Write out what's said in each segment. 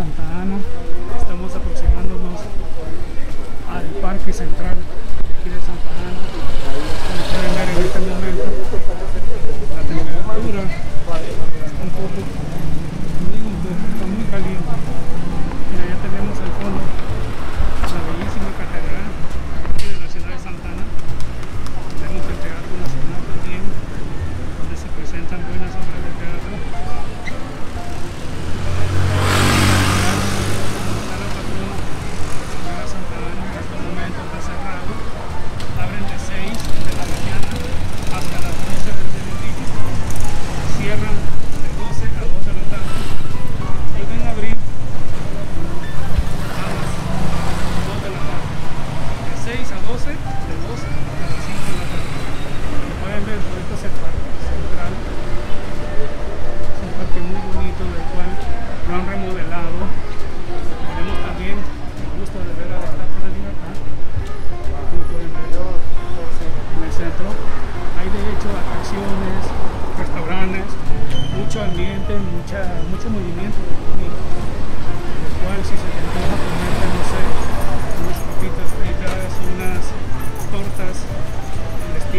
Santa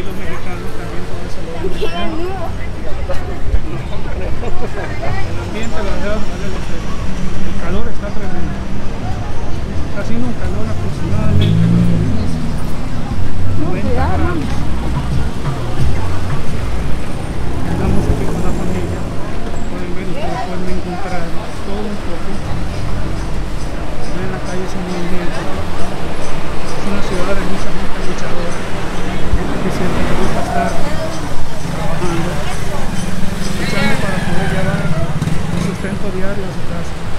el estilo mexicano, también todo eso lo allá. El ambiente, la verdad, vale la pena. El calor está tremendo. Está haciendo un calor aproximadamente 90 grados. Andamos aquí con la familia. Pueden ver, ustedes pueden encontrar todo un poco. En la calle ese movimiento. Es una ciudad de mucha gente luchadora. Siempre le gusta estar trabajando luchando para poder llevar un sustento diario a su casa.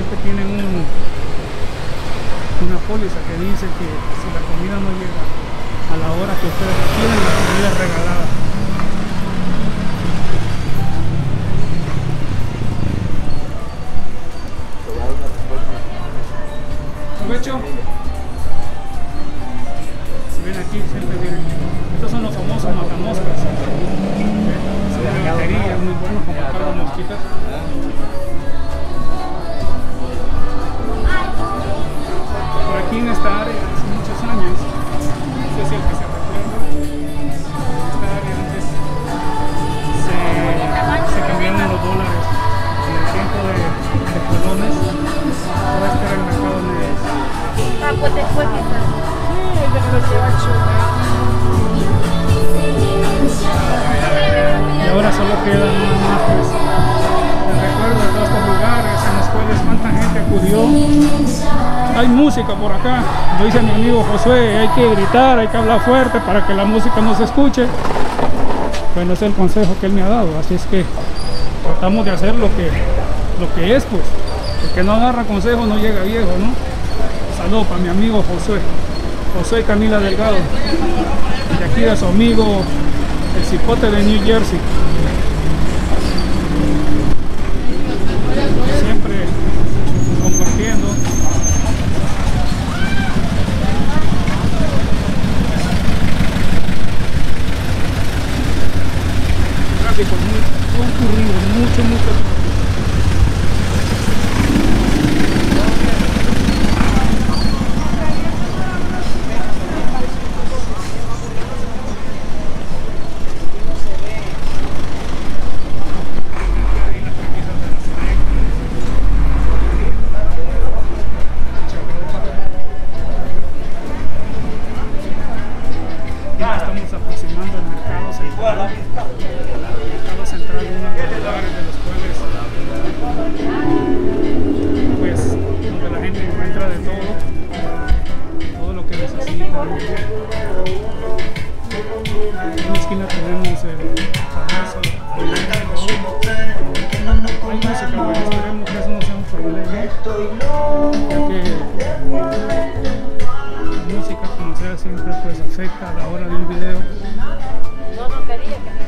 Siempre tienen un, una póliza que dice que si la comida no llega a la hora que ustedes piden, la comida es regalada. Provecho. Si ven aquí, siempre vienen. Estos son los famosos matamoscas. Son de batería, muy buenos para matar mosquitas. Y ahora solo quedan más pues el recuerdo de todos estos lugares en los cuales cuánta gente acudió. Hay música por acá lo dice mi amigo Josué hay que gritar hay que hablar fuerte para que la música no se escuche. Bueno es el consejo que él me ha dado así es que tratamos de hacer lo que lo que es pues. El que no agarra consejo no llega viejo no saludos para mi amigo Josué Josué Camila Delgado de aquí de su amigo el cipote de New Jersey. En la esquina tenemos el famoso. Hay música, pero esperemos que eso no sea un problema. Porque la música, como sea, siempre pues afecta a la hora de un video. No, no quería que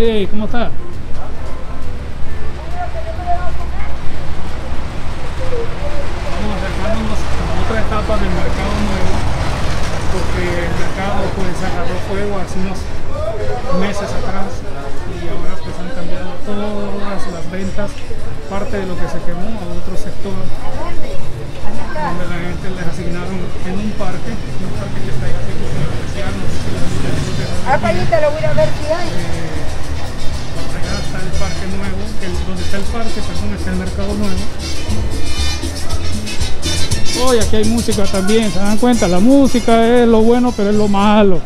Hey, ¿cómo está? Vamos acercándonos a otra etapa del mercado nuevo, porque el mercado pues agarró fuego hace unos meses atrás y ahora pues han cambiado todas las ventas, parte de lo que se quemó a otro sector, donde la gente les asignaron en un parque, un parque que está ahí especial, no sé si lo Ah, voy a ver si hay. está el parque nuevo, el- donde está el parque, perdón, está el mercado nuevo. Hoy aquí hay música también, se dan cuenta, la música es lo bueno, pero es lo malo.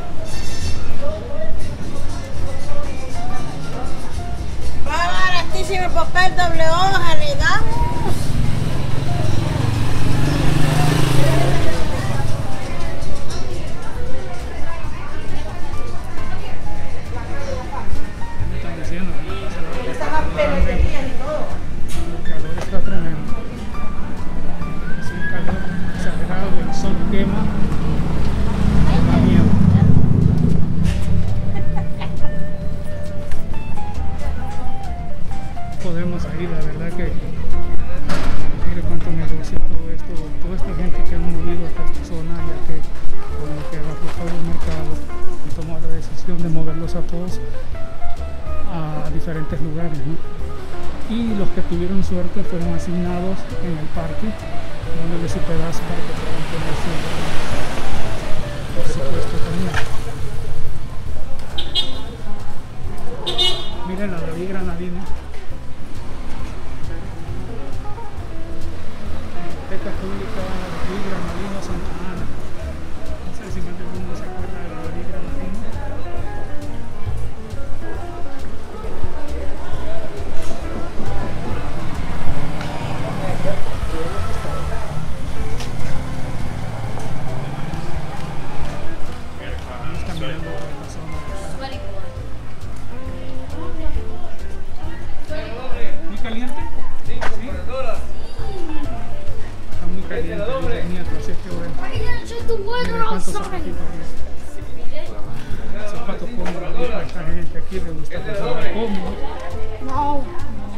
A diferentes lugares. ¿no? y los que tuvieron suerte fueron asignados en el parque, dándole su pedazo para que puedan tener su, por supuesto también.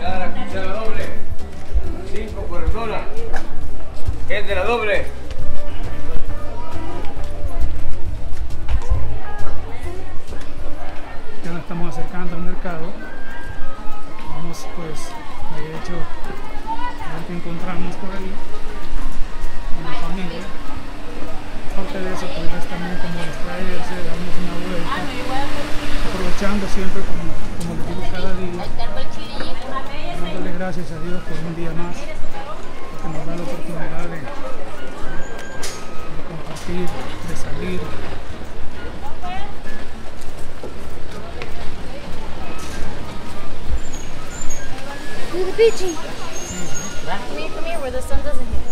Cada cuchara doble. 5 por el. Es de la doble. Aprovechando siempre como, como les digo cada día. Dándole gracias a Dios por un día más. Porque nos da la oportunidad de, de compartir, de salir. Look at the beachy. Come here, come here, where the sun doesn't hit.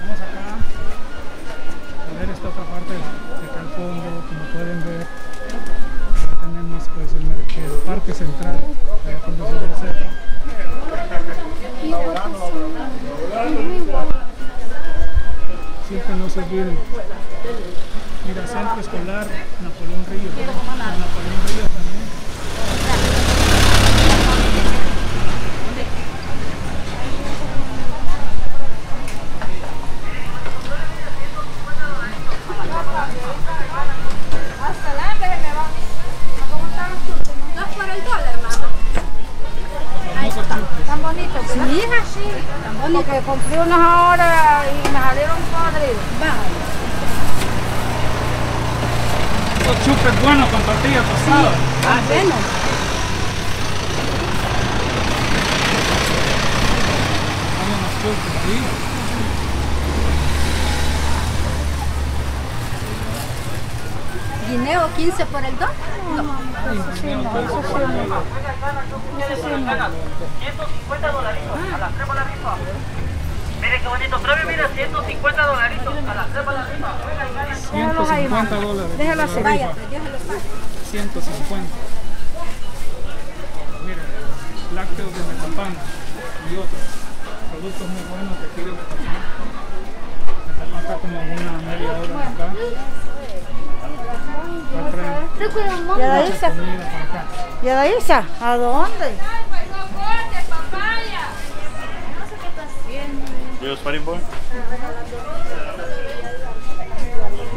Vamos acá a ver esta otra parte que está al fondo. Pues el, el parque central, allá por donde se ve el cerro. Siempre no se olviden. Mira, centro escolar, Napoleón Río. Napoleón Río también. Hasta el hambre se me va. ¿Cómo están los churros? Dos por el dólar, mamá. Ahí está. Tan bonito, ¿verdad? Sí, hija, sí. Tan bonito. Porque compré unos ahora y me salieron podridos. Estos chupes buenos con tortilla tostada. Ah, bueno. Vamos los chupes, ¿sí? ¿Guineo 15 por el 2? No. 150 dolaritos a las 3 por la rifa. Mire qué bonito premio, mira, 150 dolaritos a las 3 por la rifa. Oiga, y gane. 150 dólares. Déjalo rifa. Vaya, pues, déjalo así. 150. Mira, lácteos de Metapán y otros productos muy buenos de aquí de Metapán. Metapán está como una media hora acá. Va a traer ¿Y a la Isa? comida para acá. ¿Y a la Isa? ¿A dónde? Yo Sparring. ¿Por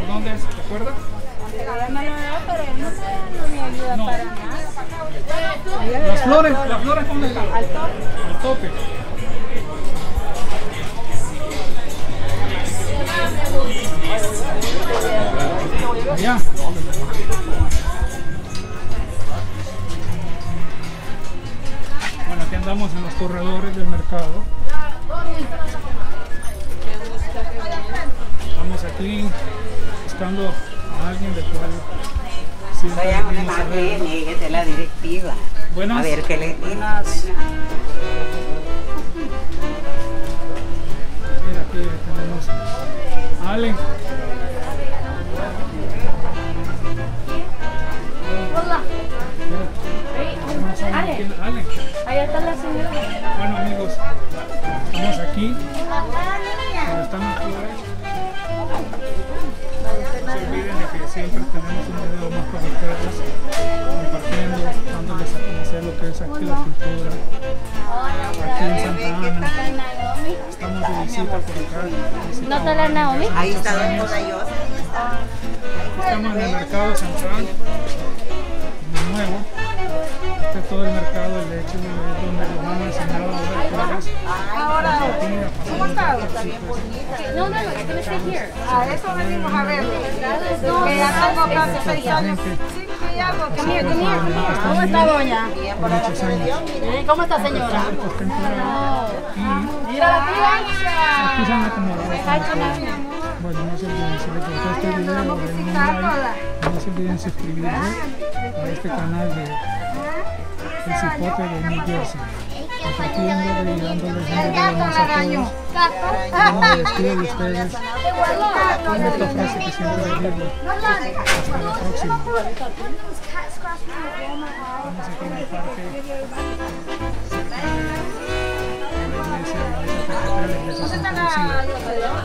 dónde es? ¿Te acuerdas? No. Las flores, las flores ¿dónde están? Al tope. Al tope. Allá. Bueno, aquí andamos en los corredores del mercado. Aquí buscando a alguien del cual siempre Soy imagen es de la directiva. Buenas. A ver qué le dinos. Mira, aquí tenemos a Allen. Hola. Mira, tenemos a alguien aquí, Allen. Allá está la señora. Bueno amigos, estamos aquí, pero estamos aquí siempre tenemos un video más para ustedes, compartiendo, dándoles a conocer lo que es aquí la cultura, aquí en Santa Ana. Estamos de visita por acá. ¿No está la Naomi? Ahí está Don Podayosa. Estamos en el mercado central, de nuevo. Este es todo el mercado de leche, donde nos han enseñado a ver es. Ahora, ¿cómo está? No, no, no, it's gonna stay here. A eso venimos a ver. Que ya tengo casi seis años. Sí, que ya algo que me ¿Cómo está doña? Por. ¿Cómo está señora? Mira la tía. Bueno, no se olviden, si les gustó este video, denle un like. No se olviden suscribirse a este canal de El Cipote de New Jersey. El de la.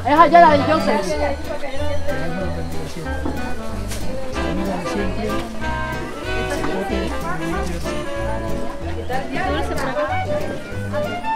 Es allá la de. Su amigo de